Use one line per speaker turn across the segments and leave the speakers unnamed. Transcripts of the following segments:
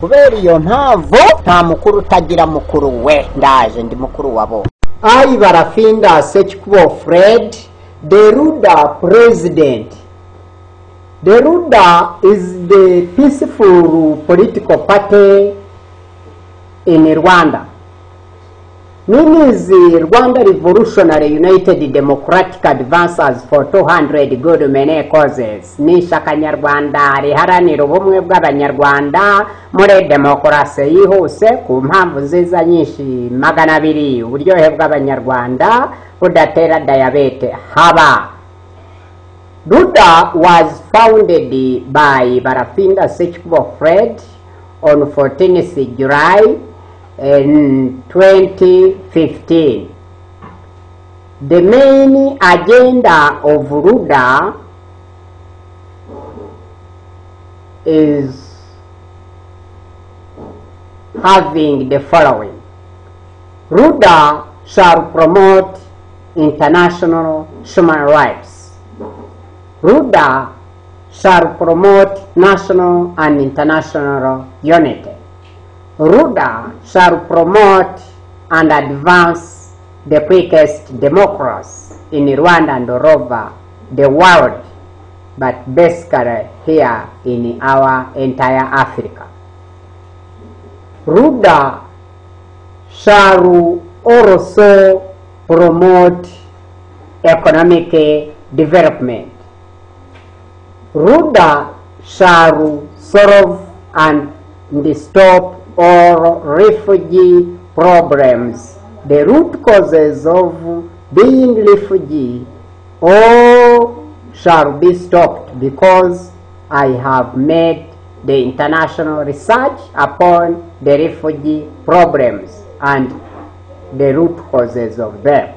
kubera iyo mpamvu nta mukuru utagira mukuru we ndaje ndi mukuru wa bo I Barafinda Sechkubo Fred, the Ruda president. The Ruda is the peaceful political party in Rwanda. The Rwanda Revolutionary United Democratic Advances for 200 good many causes. Ni ishyaka nyarwanda riharanira ubumwe bw'abanyarwanda muri demokarasi yihuse ku mpamvu nziza nyinshi. Magana abiri uburyohe bw'abanyarwanda budatera dayabete haba! Ruda was founded by Barafinda Sechkubo Fred on 14th July in 2015. The main agenda of Ruda is having the following. Ruda shall promote international human rights. Ruda shall promote national and international unity. Ruda shall promote and advance the quickest democracy in Rwanda and over the world, but basically here in our entire Africa. Ruda shall also promote economic development. Ruda shall solve and stop all refugee problems. The root causes of being refugee all shall be stopped because I have made the international research upon the refugee problems and the root causes of them.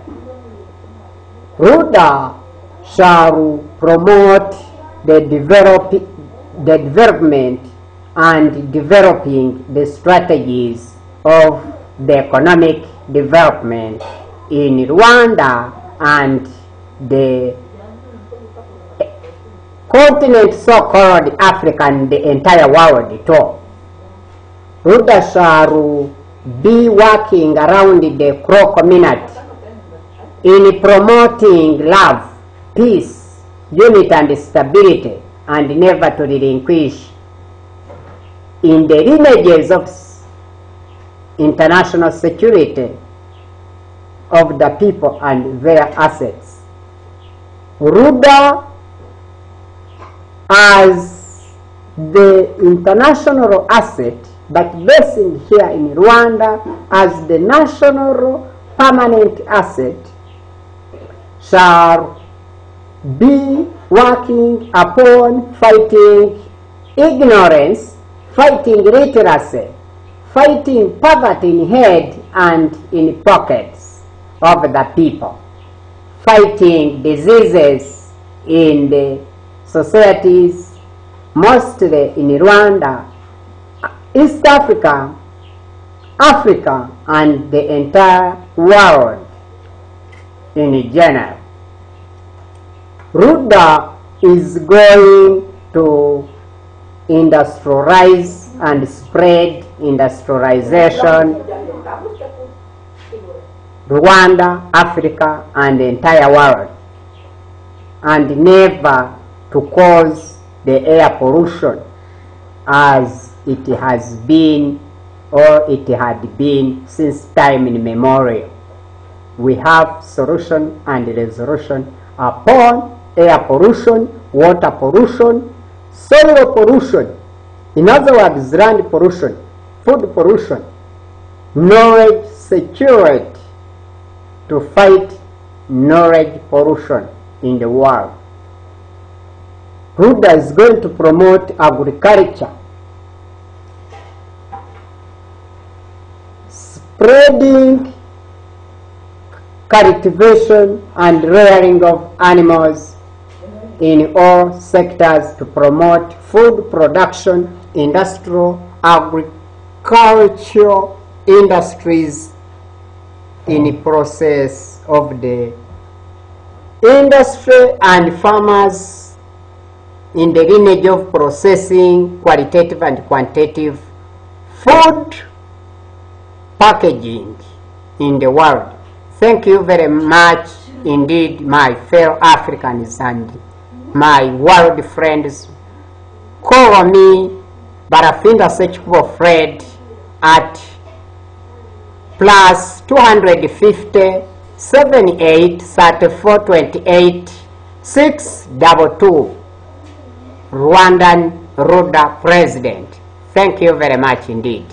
Ruda shall promote the, develop, the development and developing the strategies of the economic development in Rwanda and the continent so-called Africa and the entire world too. Ruda shall be working around the Crow community in promoting love, peace, unity and stability and never to relinquish in the images of international security of the people and their assets. Ruda as the international asset but basing here in Rwanda as the national permanent asset shall be working upon fighting ignorance, fighting literacy, fighting poverty in head and in pockets of the people, fighting diseases in the societies, mostly in Rwanda, East Africa, Africa, and the entire world in general. Ruda is going to industrialize and spread industrialization Rwanda, Africa, and the entire world, and never to cause the air pollution as it has been or it had been since time immemorial. We have solution and resolution upon air pollution, water pollution, soil pollution, in other words, land pollution, food pollution, knowledge security to fight knowledge pollution in the world. Ruda is going to promote agriculture, spreading cultivation and rearing of animals in all sectors to promote food production, industrial, agricultural industries in the process of the industry and farmers in the lineage of processing qualitative and quantitative food packaging in the world. Thank you very much indeed, my fellow Africans and my world friends. Call me Barafinda Sechbo Fred at plus 250 78 34 28 622 Rwandan Ruda President. Thank you very much indeed.